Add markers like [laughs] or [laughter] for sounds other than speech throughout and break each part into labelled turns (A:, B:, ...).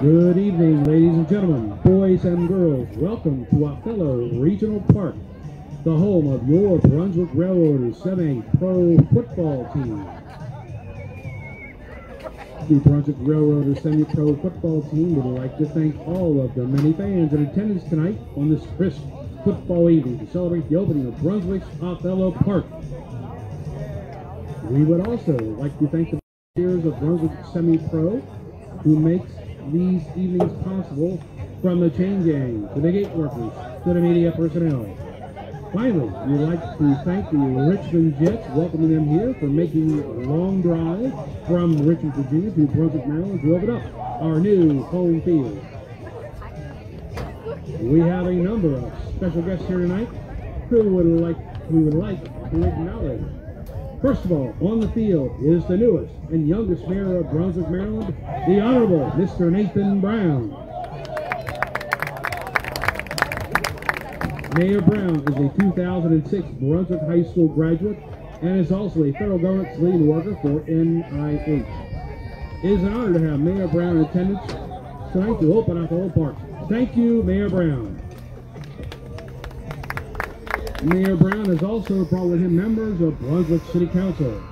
A: Good evening, ladies and gentlemen, boys and girls. Welcome to Othello Regional Park, the home of your Brunswick Railroaders semi-pro football team. The Brunswick Railroaders semi-pro football team would like to thank all of the many fans in attendance tonight on this crisp football evening to celebrate the opening of Brunswick's Othello Park. We would also like to thank the volunteers of Brunswick Semi-Pro who makes these evenings possible from the chain gang to the gate workers to the media personnel. Finally, we'd like to thank the Richmond Jets, welcoming them here for making a long drive from Richmond, Virginia to Brunswick, Maryland to open up our new home field. We have a number of special guests here tonight who would like we would like to acknowledge. First of all, on the field is the newest and youngest mayor of Brunswick, Maryland, the Honorable Mr. Nathan Brown. Mayor Brown is a 2006 Brunswick High School graduate and is also a federal government lead worker for NIH. It is an honor to have Mayor Brown in attendance tonight to open up the whole park. Thank you, Mayor Brown. Mayor Brown has also brought with him members of Brunswick City Council.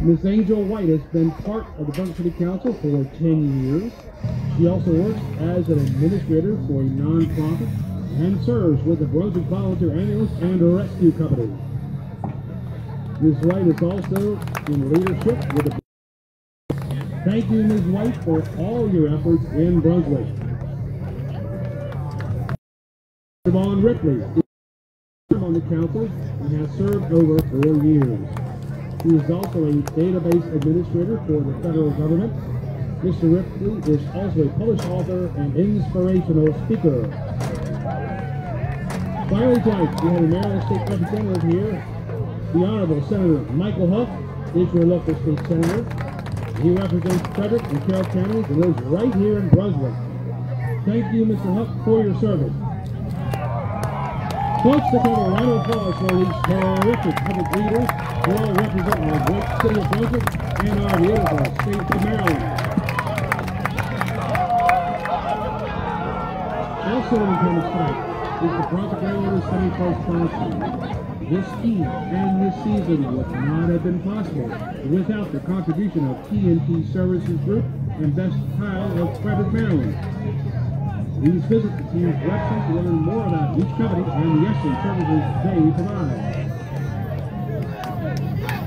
A: Ms. Angel White has been part of the Brunswick City Council for 10 years. She also works as an administrator for a nonprofit and serves with the Brunswick Volunteer Ambulance and Rescue Company. Ms. White is also in leadership with the Thank you, Ms. White, for all your efforts in Brunswick. Devon Ripley is on the council and has served over four years. He is also a database administrator for the federal government. Mr. Ripley is also a published author and inspirational speaker. Finally tonight, we have a Maryland State Representative here, the Honorable Senator Michael Hough is your local state senator. He represents Frederick and Carroll counties and lives right here in Brunswick. Thank you, Mr. Hough, for your service. To have a round of applause for these terrific public leaders who all represent our great city of Brunswick and our beautiful state of Maryland. Also in attendance tonight is the Brunswick Railroaders semi-pro sponsor. This team and this season would not have been possible without the contribution of TNT Services Group and Best Tile of Frederick, Maryland. Please visit the team's website to learn more about each company and the excellent services they provide.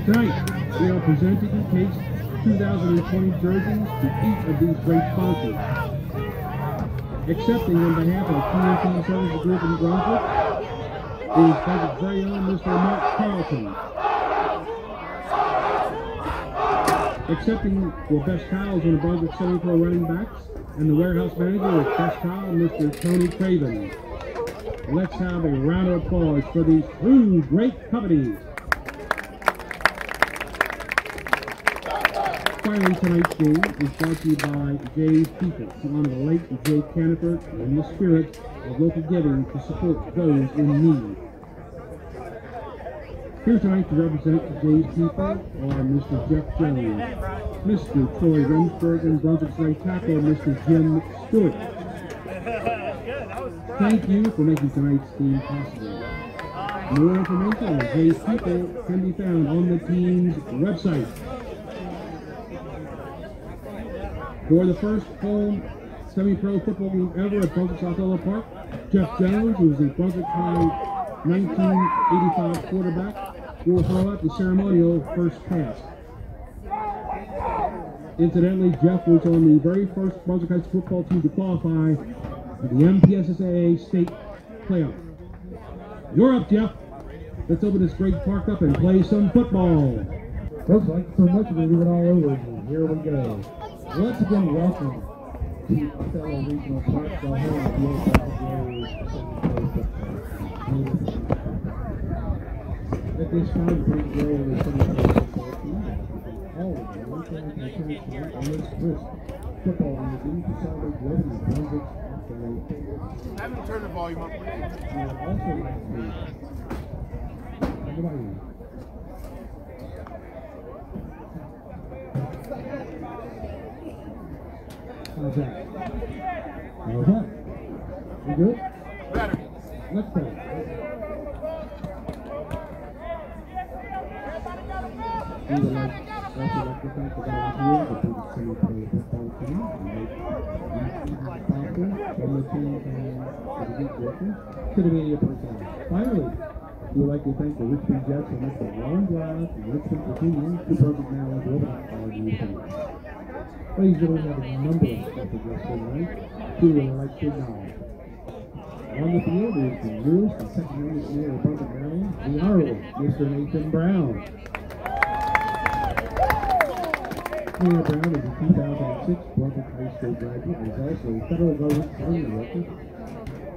A: Tonight, we are presenting the case 2020 jerseys to each of these great sponsors. Accepting on behalf of TNT Services Group in Brunswick, is Brunswick's very own Mr. Mark Carlton. Accepting the best tiles on the Brunswick Center for running backs and the warehouse manager is best tile, Mr. Tony Craven. Let's have a round of applause for these two great companies. Finally, tonight's game is brought to you by Jay's People to honor the late Jay Caniford and the spirit of local giving to support those in need. Here tonight to represent Jay's People are Mr. Jeff Jones, Mr. Troy Remsburg, and Brunswick's right tackle, Mr. Jim Stewart. Thank you for making tonight's team possible. More information on Jay's People can be found on the team's website. For the first home semi-pro football game ever at Brunswick Othello Park, Jeff Jones, who is a Brunswick High 1985 quarterback, will throw out the ceremonial first pass. Incidentally, Jeff was on the very first Brunswick School football team to qualify for the MPSSAA state playoff. You're up, Jeff. Let's open this great park up and play some football.
B: Looks like so much we're doing all over again. Here we go. Once again, welcome to Othello Regional Park, the home of the At this time, please go to the semi-pro football team. All of them working on the finish on this first to celebrate the opening of Brunswick's
C: I haven't turned the volume up.
B: We also like to talk.
A: How's that? How's that? You good?
C: Better.
A: Let's go. To thank the and and the media. Finally, we would like to thank the Richmond Jets for making a long drive Richmond, Virginia to Perfect our new. Ladies and gentlemen, have a number of special guests tonight who would like to acknowledge. On the field is the newest and second youngest mayor of Maryland, the Honorable Mr. Nathan Brown. Mayor Brown is a 2006 Brunswick High School graduate and is also a federal government worker.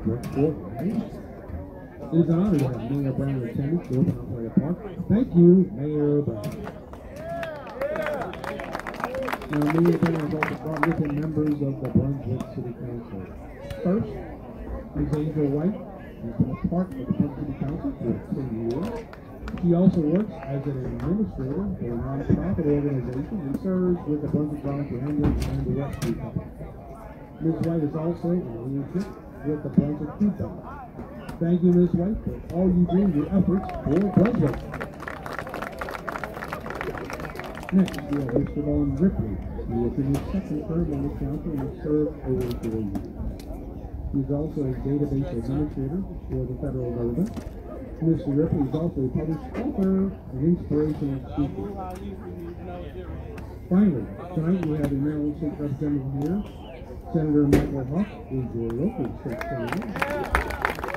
A: Works for right? It is an honor to have Mayor Brown to open up Park. Thank you, Mayor Brown. Now, Mayor Brown has also brought with him members of the Brunswick City Council. First, is Angel White has been a part of the Brunswick City Council for 10 years. She also works as an administrator for a nonprofit organization and serves with the Brunswick Volunteer Ambulance and the Rescue Company. Ms. White is also in leadership with the Brunswick Food Bank. Thank you, Ms. White, for all you do in your efforts for Brunswick. Next, we have Mr. Vaughn Ripley. He is in his second term on the council and has served over four years. He is also a database administrator for the federal government. Mr. Ripley is also a published author and inspirational speaker. Finally, tonight we have a Maryland State Representative here. Senator Michael Hough is your local state senator.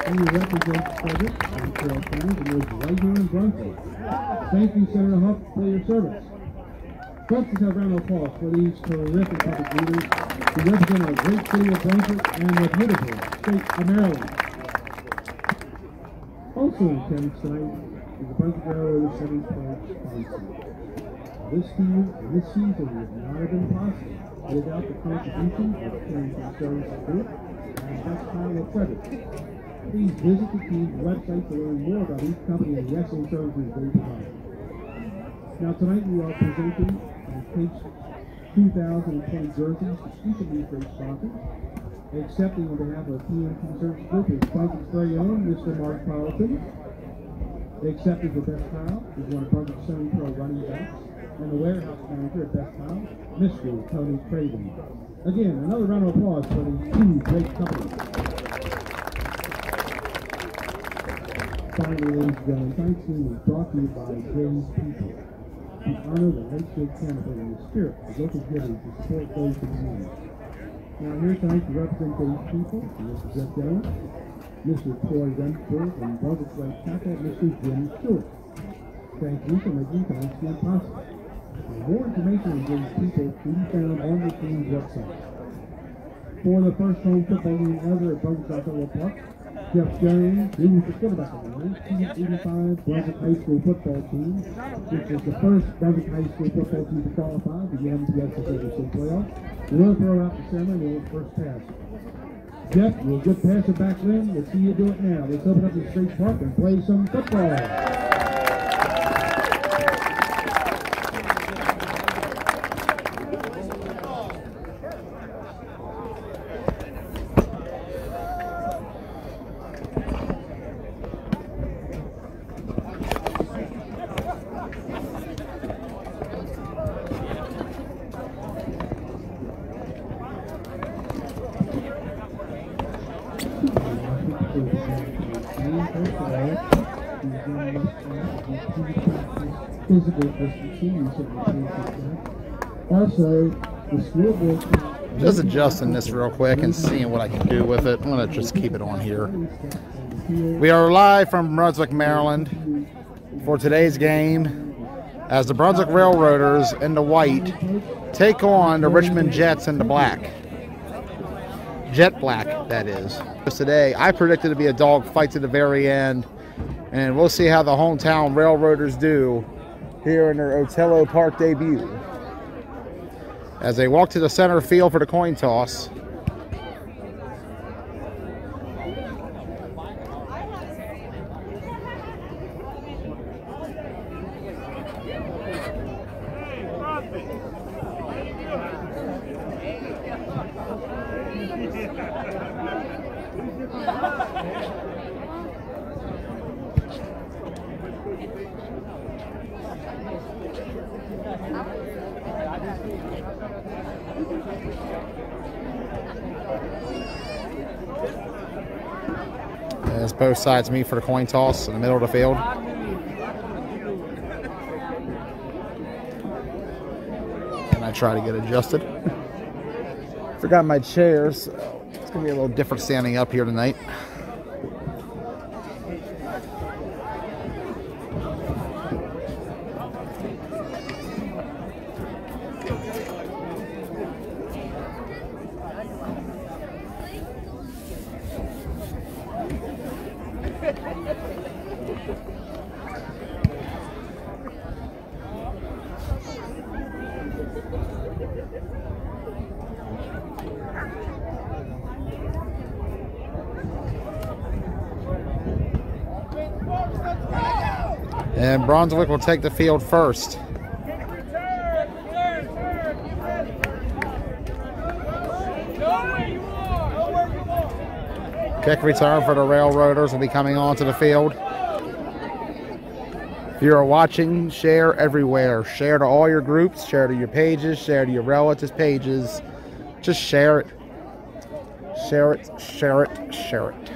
A: And he represents Frederick and Carroll County and lives right here in Brunswick. Thank you, Senator Hough, for your service. Folks, let's have a round of applause for these terrific public leaders who represent our great city of Brunswick and the beautiful state of Maryland. Also in attendance tonight is the Park sponsor. This team and this season would not have been possible without the contribution of Carrington Services Group and Best Tile of Credit. Please visit the team's website to learn more about each company and the services provide. Now tonight we are presenting a Case 2020 jerseys to each of these great sponsors. Accepting on behalf of PMT Service Group is Brunswick's very own Mr. Mark Politan. Accepting for Best Tile is one of Brunswick's Semi Pro running backs. And the warehouse manager at Best Tile, Mr. Tony Craven. Again, another round of applause for these two great companies. Finally, ladies and gentlemen, tonight's team is brought to you by Jay's People. We honor the Lakeshore Canada and the spirit of local giving to support those in need. Now here tonight to people, Mr. Jeff Jones, Mr. Troy Renford, and Brunswick right tackle, Mr. Jim Stewart. Thank you for making tonight's game possible. For more information on these people can be found on the team's website. For the first home football game ever at Brunswick Outdoor Park, Jeff Jones, who was the quarterback of the 1985 Brunswick High School football team, which was the first Brunswick High School football team to qualify the MTS State playoff, will throw out the center and will first pass. Jeff, you're a good passer back then. We'll see you do it now. Let's open up the straight park and play some football. Also, the school board.
D: Just adjusting this real quick and seeing what I can do with it. I'm going to just keep it on here. We are live from Brunswick, Maryland for today's game as the Brunswick Railroaders in the white take on the Richmond Jets in the black. Jet black, that is. Today, I predicted to be a dog fight to the very end, and we'll see how the hometown Railroaders do here in their Othello Park debut. As they walk to the center field for the coin toss. As both sides meet for the coin toss in the middle of the field. And I try to get adjusted. [laughs] Forgot my chairs. So it's gonna be a little different standing up here tonight. And Brunswick will take the field first. Kick return for the Railroaders will be coming onto the field. If you are watching, share everywhere. Share to all your groups, share to your pages, share to your relatives' pages. Just share it. Share it, share it, share it.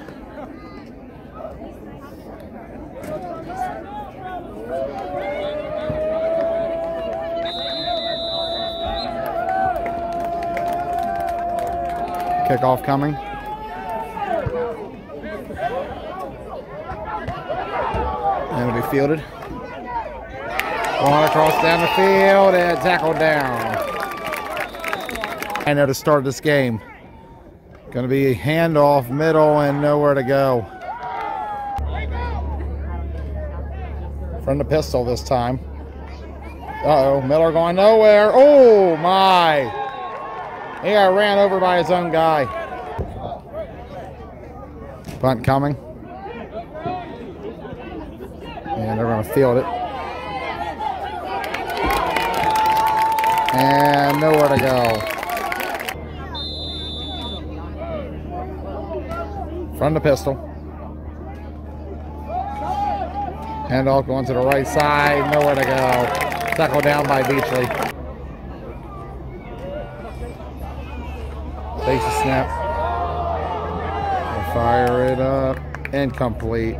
D: Kickoff coming. And it'll be fielded. Going across down the field and tackled down. I know to start this game. Going to be handoff, middle, and nowhere to go. From the pistol this time. Uh-oh, Miller going nowhere. Oh, my. He got ran over by his own guy. Punt coming. And they're going to field it. And nowhere to go. From the pistol. Handoff going to the right side. Nowhere to go. Tackle down by Beachley. Takes a snap. Fire it up. Incomplete.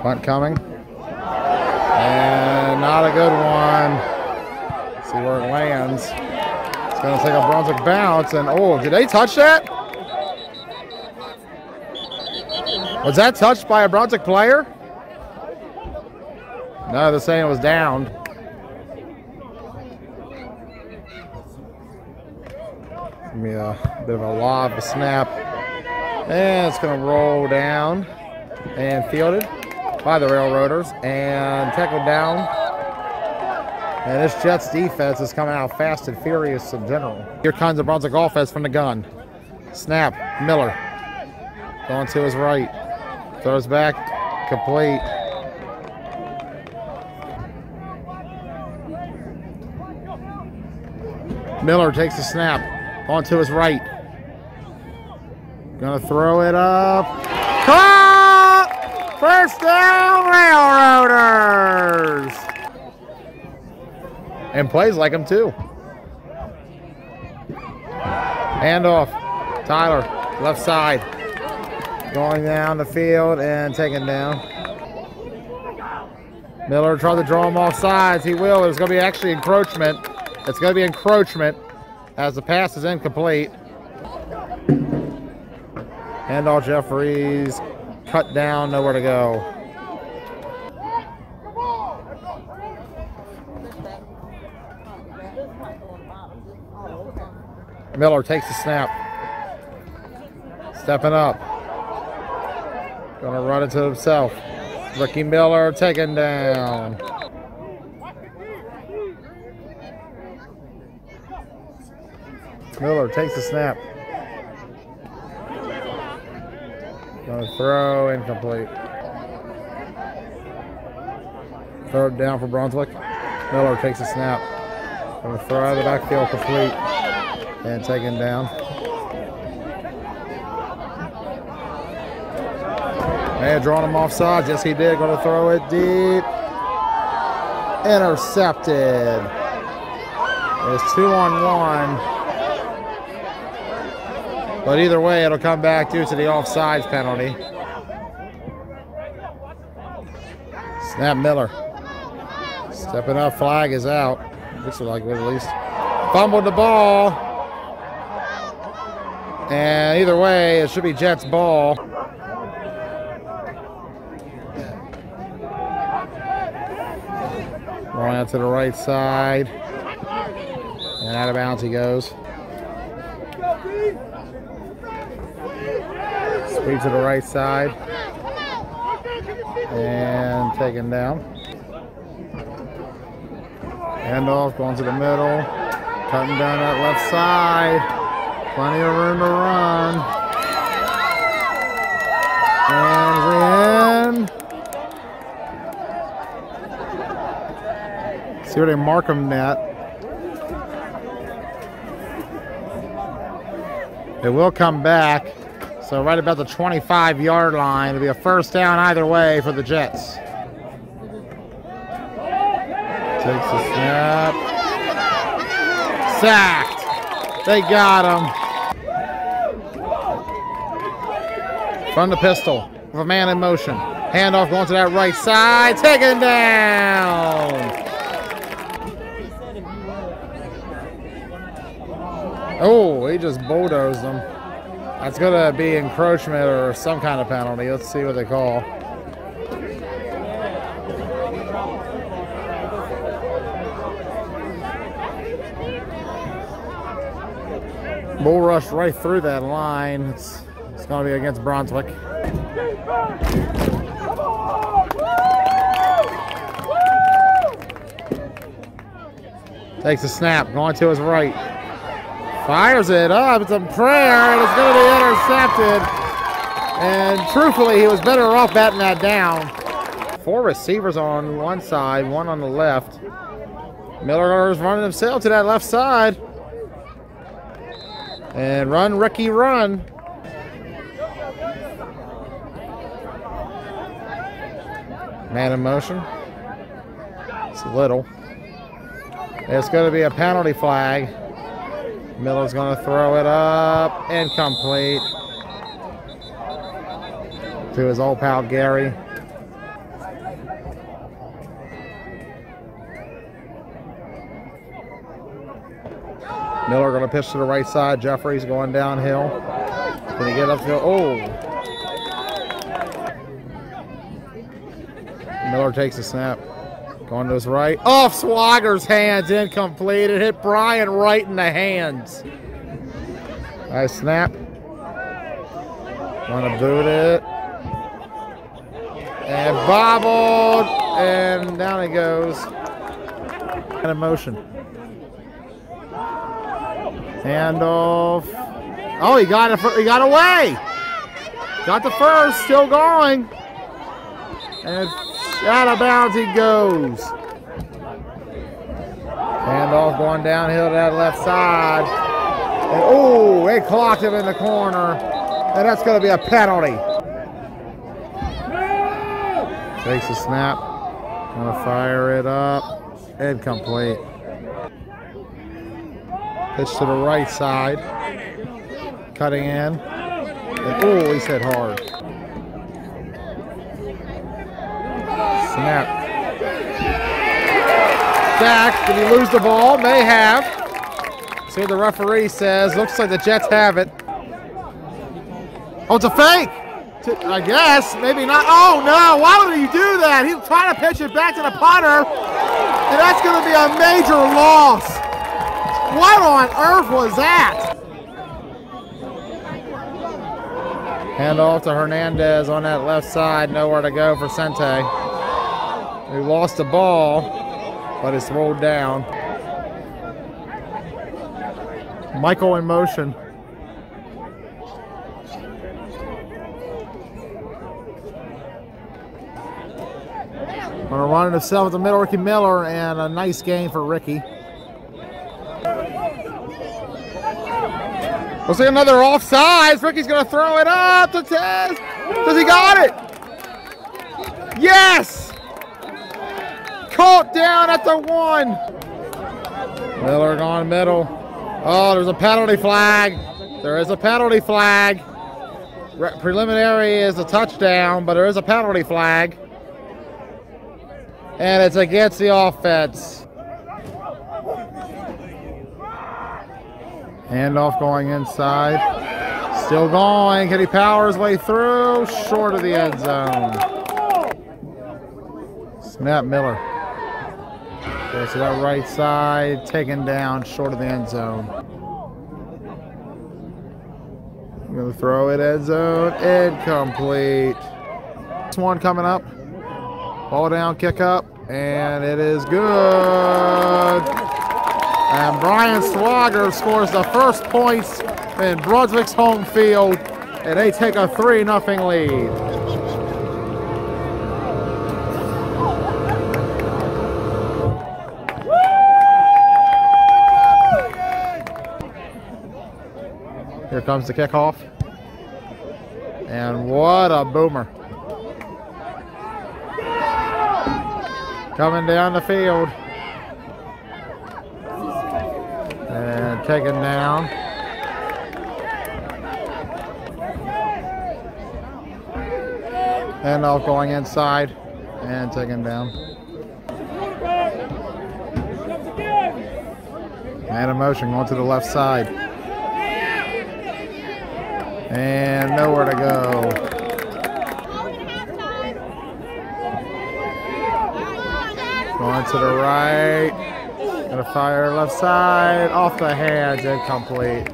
D: Punt coming. And not a good one. See where it lands. It's going to take a Brunswick bounce. And oh, did they touch that? Was that touched by a Brunswick player? No, they're saying it was downed. Me a bit of a lob, a snap. And it's going to roll down and fielded by the Railroaders and tackled down. And this Jets defense is coming out fast and furious in general. Here comes the Brunswick offense from the gun. Snap, Miller. Going to his right. Throws back, complete. Miller takes the snap. Onto his right. Gonna throw it up. Caught! First down, Railroaders! And plays like him, too. Handoff. Tyler, left side. Going down the field and taken down. Miller tried to draw him off sides. He will. There's going to be actually encroachment. It's going to be encroachment as the pass is incomplete. Handoff Jeffries. Cut down. Nowhere to go. Miller takes the snap. Stepping up. Gonna run into himself. Ricky Miller taken down. Miller takes the snap. Gonna throw incomplete. Third down for Brunswick. Miller takes the snap. Gonna throw out of the backfield complete. And taken down. May have drawn him offside. Yes, he did. To throw it deep. Intercepted. It's two on one. But either way, it'll come back due to the offsides penalty. Snap Miller. Stepping up, flag is out. Looks like at least. Fumbled the ball. And either way, it should be Jets' ball. Going out to the right side. And out of bounds he goes. Sweep to the right side. And taken down. Handoff going to the middle. Cutting down that left side. Plenty of room to run. And in. See where they mark him at. It will come back. So right about the 25 yard line. It'll be a first down either way for the Jets. Takes a snap. Sacked. They got him. From the pistol with a man in motion. Handoff going to that right side. Taken down. Oh, he just bulldozed them. That's going to be encroachment or some kind of penalty. Let's see what they call. Bull rushed right through that line. It's, it's going to be against Brunswick. Takes a snap, going to his right. Fires it up. It's a prayer, and it's going to be intercepted. And truthfully, he was better off batting that down. Four receivers on one side, one on the left. Miller is running himself to that left side. And run, Ricky, run. Man in motion. It's a little. It's going to be a penalty flag. Miller's going to throw it up. Incomplete. To his old pal Gary. Miller going to pitch to the right side. Jeffries going downhill. Can he get upfield? Oh. Miller takes a snap. Going to his right. Off Swagger's hands. Incomplete. It hit Brian right in the hands. Nice snap. Want to boot it. And bobbled. And down he goes. And a motion. Handoff. Oh, he got it. He got away. Got the first. Still going. And out of bounds he goes. Handoff going downhill to that left side. And, oh, they clocked him in the corner. And that's going to be a penalty. Takes a snap. Gonna fire it up. Incomplete. Pitch to the right side. Cutting in. And, oh, he's hit hard. Snap. Sack. Did he lose the ball? May have. See what the referee says. Looks like the Jets have it. Oh, it's a fake. I guess. Maybe not. Oh, no. Why would he do that? He's trying to pitch it back to the punter. And that's going to be a major loss. What on earth was that? Hand off to Hernandez on that left side. Nowhere to go for Sente. He lost the ball, but it's rolled down. Michael in motion. Gonna run it himself at the middle, Ricky Miller, and a nice game for Ricky. We'll see another offsides. Ricky's going to throw it up to Tez. Does he got it? Yes! Caught down at the one. Miller gone middle. Oh, there's a penalty flag. There is a penalty flag. Re preliminary is a touchdown, but there is a penalty flag. And it's against the offense. Handoff going inside. Still going. Can he power his way through? Short of the end zone. Snap Miller. To that right side. Taken down short of the end zone. I'm Gonna throw it end zone. Incomplete. This one coming up. Ball down, kick up, and it is good. And Brian Swagger scores the first points in Brunswick's home field, and they take a 3 0 lead. Comes the kickoff. And what a boomer. Coming down the field. And taken down. And off going inside and taken down. And a motion going to the left side. And nowhere to go. Going to the right. Gonna fire left side. Off the hands. Incomplete.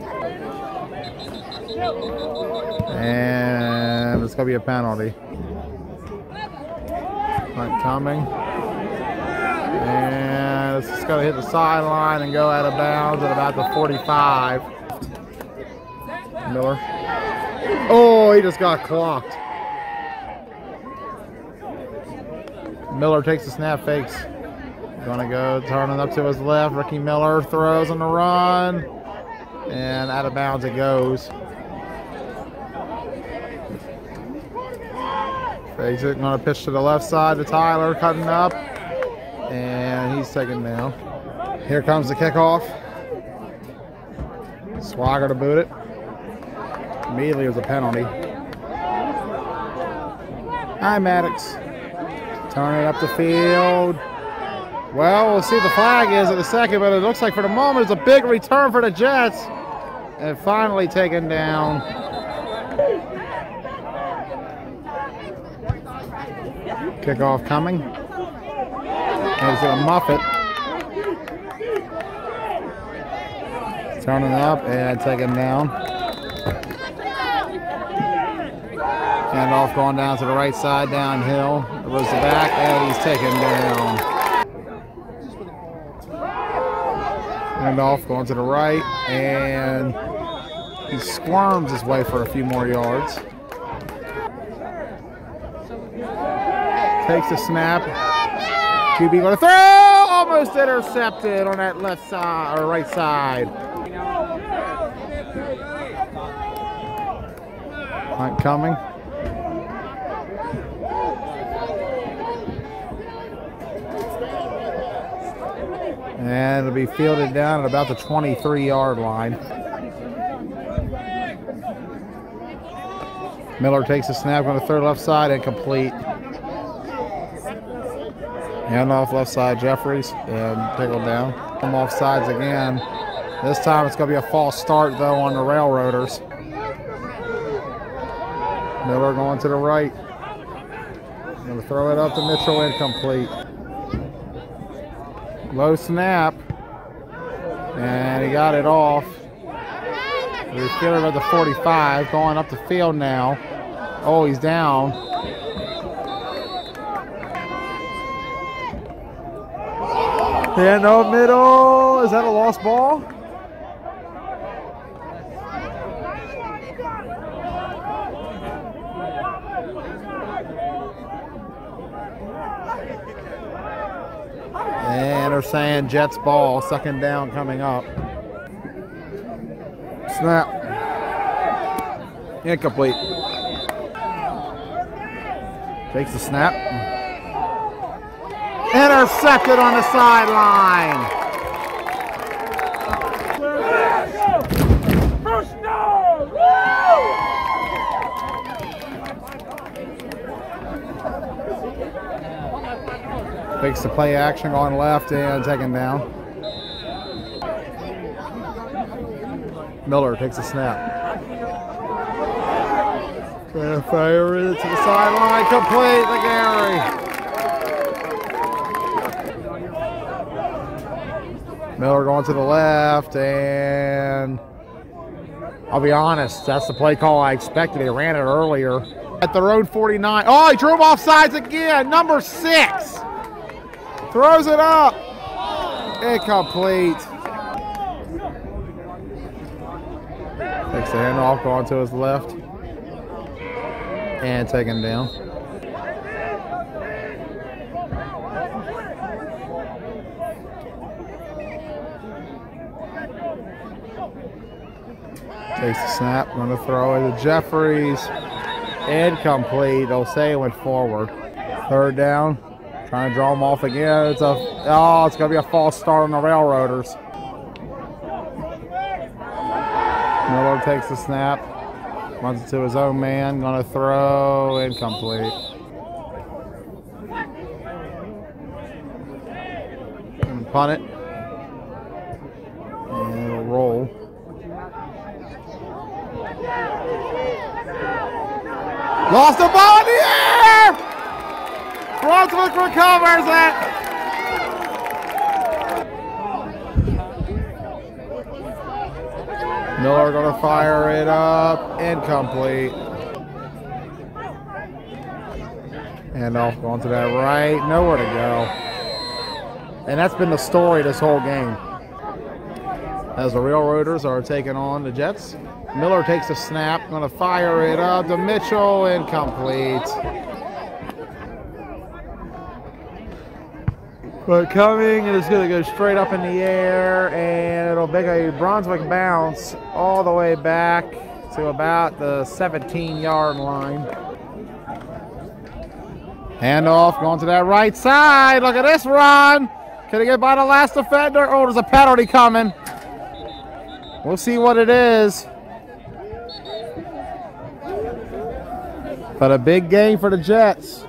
D: And it's gonna be a penalty. Not coming. And it's gonna hit the sideline and go out of bounds at about the 45. Miller. Oh, he just got clocked. Miller takes the snap fakes. Gonna go turning up to his left. Ricky Miller throws on the run. And out of bounds it goes. Fakes it. Gonna pitch to the left side to Tyler, cutting up. And he's taken down. Here comes the kickoff. Swagger to boot it. Immediately was a penalty. Hi, Maddox. Turn it up the field. Well, we'll see what the flag is in a second, but it looks like for the moment it's a big return for the Jets. And finally taken down. Kickoff coming. And he's going to muff it. Turning up and taken down. And off going down to the right side, downhill. Goes the back, and he's taken down. And off going to the right, and he squirms his way for a few more yards. Takes the snap. QB going to throw! Almost intercepted on that left side or right side. Hunt coming. And it'll be fielded down at about the 23 yard line. Miller takes a snap on the third left side and complete. Hand off left side Jeffries and tickled down. Come off sides again. This time it's going to be a false start though on the Railroaders. Miller going to the right. Going to throw it up to Mitchell, incomplete. Low snap. And he got it off. He's feeling at the 45, going up the field now. Oh, he's down. Hand off middle. Is that a lost ball? And they're saying Jets ball, second down coming up. Snap. Incomplete. Takes the snap. Intercepted on the sideline. Takes the play action going left and taken down. Miller takes a snap. To fire it to the sideline. Complete the Gary. Miller going to the left and I'll be honest, that's the play call I expected. He ran it earlier at the road 49. Oh, he drove off sides again. Number six. Throws it up. Incomplete. Takes the handoff, going to his left. And taken down. Takes the snap, going to throw it to Jeffries. Incomplete. Osei went forward. Third down. Trying to draw them off again. It's a oh, it's gonna be a false start on the Railroaders. Miller takes the snap, runs it to his own man, gonna throw incomplete. And punt it. And it'll roll. Lost the ball in the air! Brunswick recovers it! Miller gonna fire it up, incomplete. And off going to that right, nowhere to go. And that's been the story this whole game. As the Railroaders are taking on the Jets. Miller takes a snap, gonna fire it up to Mitchell, incomplete. But coming, it's going to go straight up in the air, and it'll make a Brunswick bounce all the way back to about the 17-yard line. Handoff going to that right side. Look at this run. Can he get by the last defender? Oh, there's a penalty coming. We'll see what it is. But a big game for the Jets.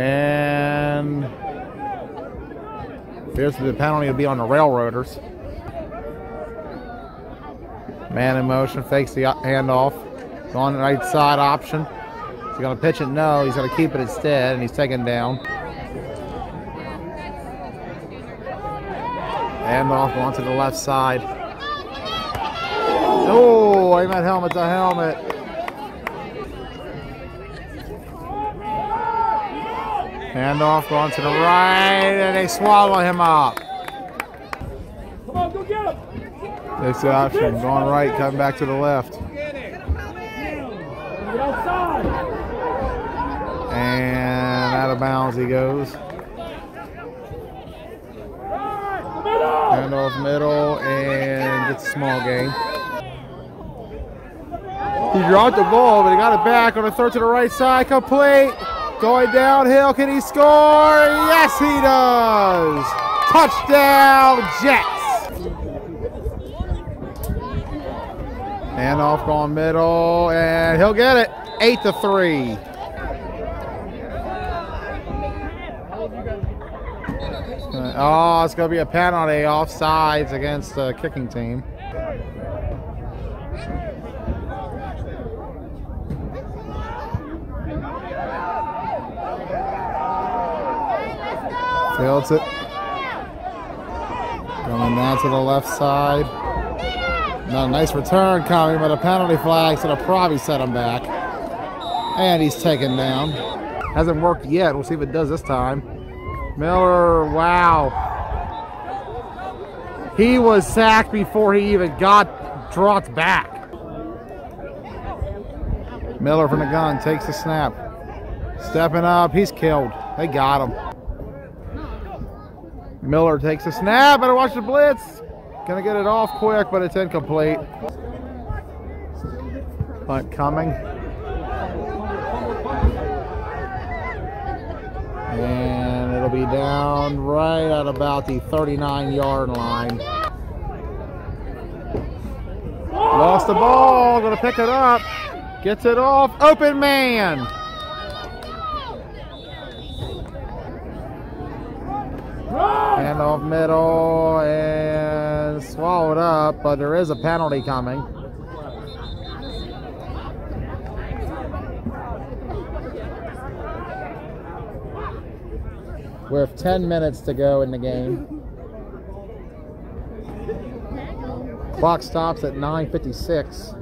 D: And appears the penalty will be on the Railroaders. Man in motion, fakes the handoff. Going right side option. He's going to pitch it? No, he's going to keep it instead, and he's taken down. Handoff going to the left side. Oh, I meant helmet to helmet. Handoff going to the right, and they swallow him up.
C: Come on, go get him!
D: The option, going right, coming back to the left. And out of bounds he goes. Handoff middle and gets a small game. He dropped the ball, but he got it back on a third to the right side, complete. Going downhill, can he score? Yes, he does. Touchdown, Jets. Handoff going middle, and he'll get it. Eight to three. Uh, oh, it's going to be a penalty offsides against the kicking team. Fields it. Going down to the left side. Not a nice return coming, but a penalty flag, so they'll probably set him back. And he's taken down. Hasn't worked yet. We'll see if it does this time. Miller, wow. He was sacked before he even got dropped back. Miller from the gun takes the snap. Stepping up, he's killed. They got him. Miller takes a snap. Better watch the blitz. Gonna get it off quick, but it's incomplete. Punt coming. And it'll be down right at about the 39 yard line. Lost the ball, gonna pick it up. Gets it off, open man. Hand off middle and swallowed up, but there is a penalty coming. With 10 minutes to go in the game. Clock stops at 9.56.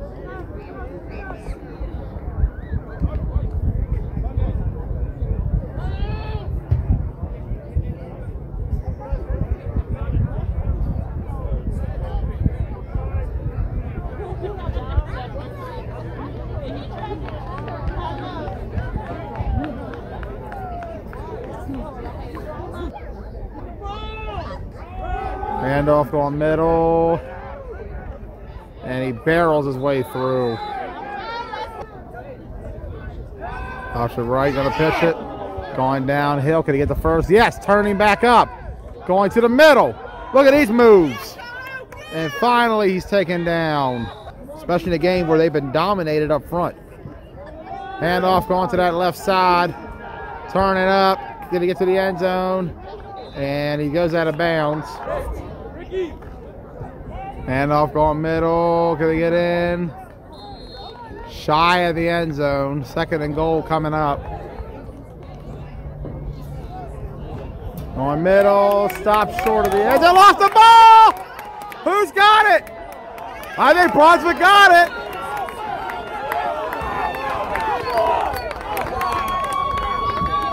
D: Handoff going middle. And he barrels his way through. Option right, gonna pitch it. Going downhill. Can he get the first? Yes, turning back up. Going to the middle. Look at these moves. And finally he's taken down. Especially in a game where they've been dominated up front. Handoff going to that left side. Turning up. Gonna get to the end zone. And he goes out of bounds. Handoff going middle. Can they get in? Shy of the end zone. Second and goal coming up. Going middle. Stop short of the edge. They lost the ball! Who's got it? I think Brunswick got it.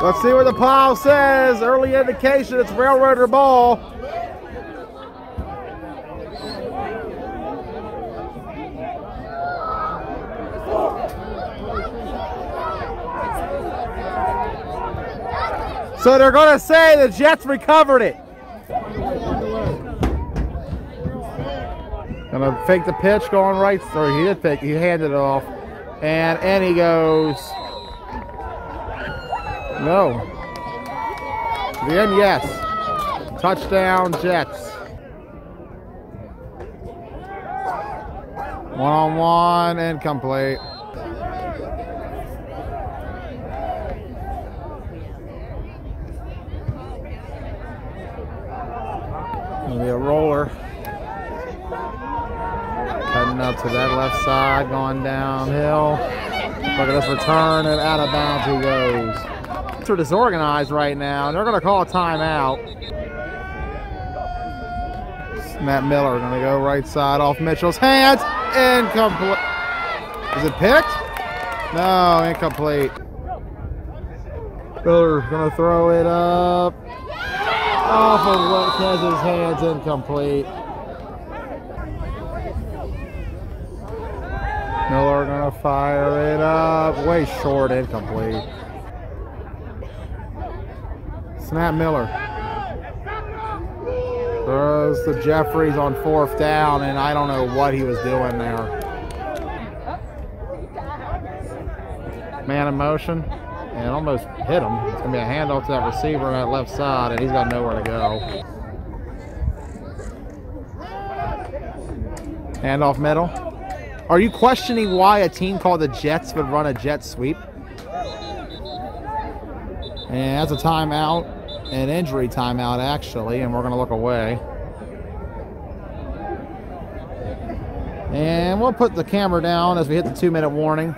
D: Let's see what the pile says. Early indication it's Railroader ball. So they're going to say the Jets recovered it. Gonna fake the pitch going right. Or he did fake. He handed it off. And and he goes. No. The end, yes. Touchdown, Jets. One on one, incomplete. Gonna be a roller. Heading up to that left going downhill. Look at this return and out of bounds he goes. They're disorganized right now, and they're gonna call a timeout. Matt Miller gonna go right side off Mitchell's hands. Incomplete. Is it picked? No, incomplete. Miller gonna throw it up. Off of Lopez's hands, incomplete. Fire it up. Way short, incomplete. Snap Miller. Throws to Jeffries on fourth down, and I don't know what he was doing there. Man in motion, and almost hit him. It's gonna be a handoff to that receiver on that left side, and he's got nowhere to go. Handoff middle. Are you questioning why a team called the Jets would run a jet sweep? And that's a timeout, an injury timeout actually, and we're gonna look away. And we'll put the camera down as we hit the two minute warning.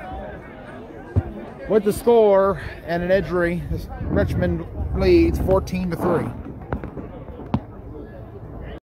D: With the score and an injury, Richmond leads 14 to 3.